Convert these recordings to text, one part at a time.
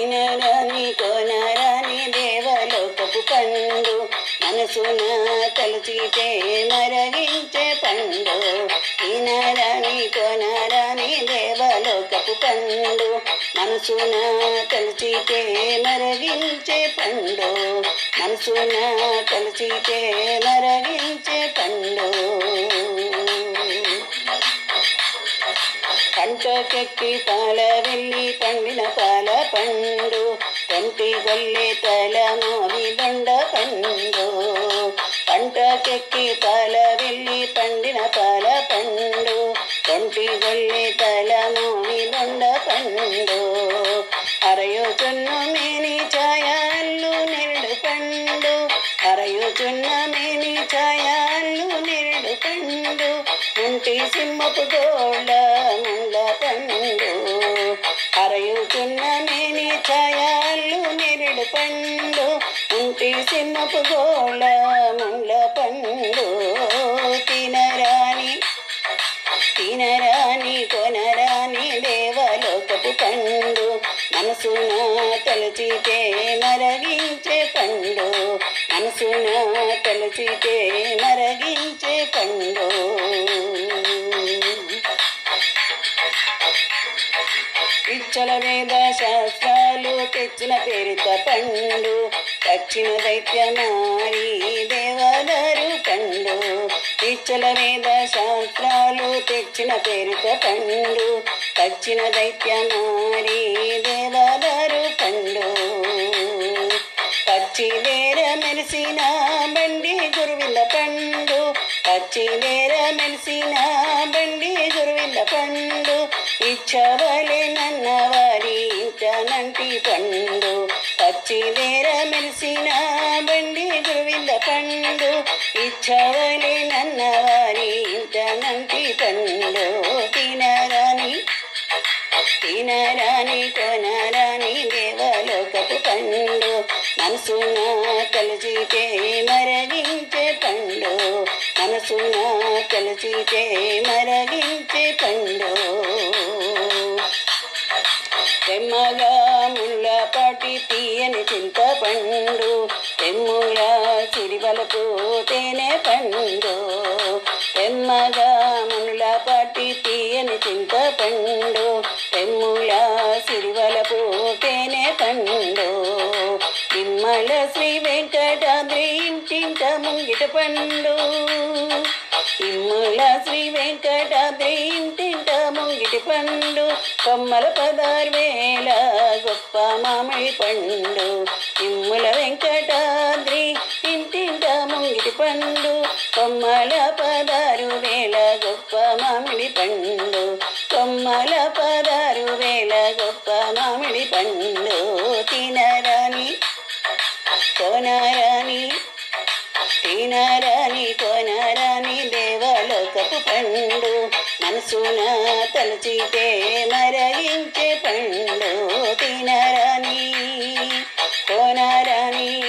తినరాని కొనరని దేవలోకపు పండు. మనసున తలచితే మరగించే పండు. తినరాని కొనరని దేవలోకపు పండు. మనసున తలచితే మరగించే పండు. మనసున తలచితే మరగించే పండు. ಕಂಚಕ್ಕೆ ತಾಲವೆಲ್ಲಿ ಕಣ್ಣಿನ ತಾಲ ಪಂಡು ಗೊಲ್ಲೆ ತಲ ಮಾವಿ ಬಂಡ ಪಂಡು ಕಂಟಕ್ಕೆ ತಾಲವೆಲ್ಲಿ ಪಂಡಿನ ತಾಲ ಪಂಡು ಗೊಲ್ಲೆ ತಲ ಮಾವಿ ಬಂಡ ಪಂಡು ಅರೆಯೋಚನ್ನು ಮೇನಿ ಛಾಯ ಅಲ್ಲು ನೆರಡು ಪಂಡು ಅರೆಯೋಚನ್ನು ఛాయాలు నిరుడు కండు ఉంటి సింహపు గోళ్ళ ముళ్ళ పండు. అరయుతున్న నేని ఛాయాలు నిరుడు పండు ఉంటి సింహపు గోళ ముళ్ళ పండు. తినరాని తినరాని కొనరాని దేవలోకపు పండు. మనసున తలచితే మరగించే పండు. మనసున తలచితే మరగించే పండు ఇచ్చల వేద శాస్త్రాలు తెచ్చిన పేరిత పండు దక్షిణ దైత్యమారి దేవదారు పండు ఇచ్చల వేద శాస్త్రాలు తెచ్చిన పేరిత పండు దక్షిణ దైత్యమారి దేవదారు పండు పచ్చిదేర మెలిసిన బండి గురువిల్ల పండు. పచ్చి నేర మెలిసిన బండి గురువిల్ల పండు. ఇచ్చవలే నన్న వారి ఇంటనంటి పండు. పచ్చి నేర మెలిసిన బండి గురువిల్ల పండు. ఇచ్చవలే నన్న వారి ఇంటనంటి పండు. తినరాని తినరాని కొనరాని దేవలోకపు పండు. మనసున కలిసితే మరగించే పండు. మనసున కలిసితే మరగించే పండు. తెమ్మగా ముళ్ళ పాటి తీయని చింత పండు. తెమ్ముల సిరివలకు తేనె పండు. తెమ్మగా మునుల పాటి తీయని చింత పండు. తెమ్ముల సిరివలకు తేనె పండు. తిమ్మల శ్రీ వెంకటాద్రి ఇంటింట ముంగిట పండు. ఇమ్ముల శ్రీ వెంకటాద్రి ఇంటింట ముంగిటి పండు. కొమ్మల పదారు వేల గొప్ప మామిడి పండు. ఇమ్ముల వెంకటాద్రి ఇంటింట ముంగిటి పండు. కొమ్మల పదారు వేల గొప్ప మామిడి పండు. కొమ్మల పదారు వేల గొప్ప మామిడి పండు. తినరా కొనరాని తినారాని కొనరాని దేవలోకపు పండు. మనసున తలచితే మరగించే పండు. తినారాని కొనరాని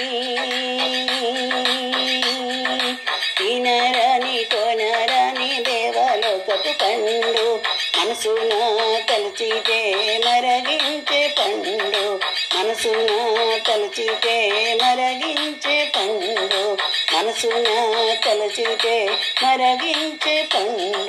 తినారాని కొనరాని దేవలోకపు పండు. మనసున తలచితే మరగి తలచితే మరగించే పండు. మనసున తలచితే మరగించే పండు.